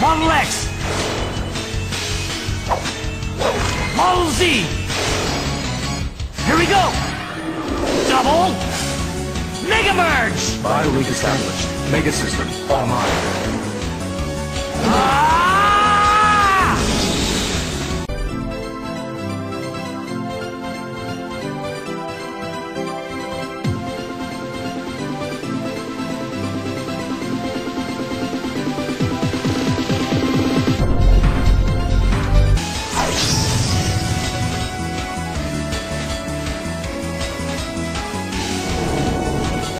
Model X! Model Z! Here we go! Double! Mega Merge! Bio link established. Mega system online. Ah.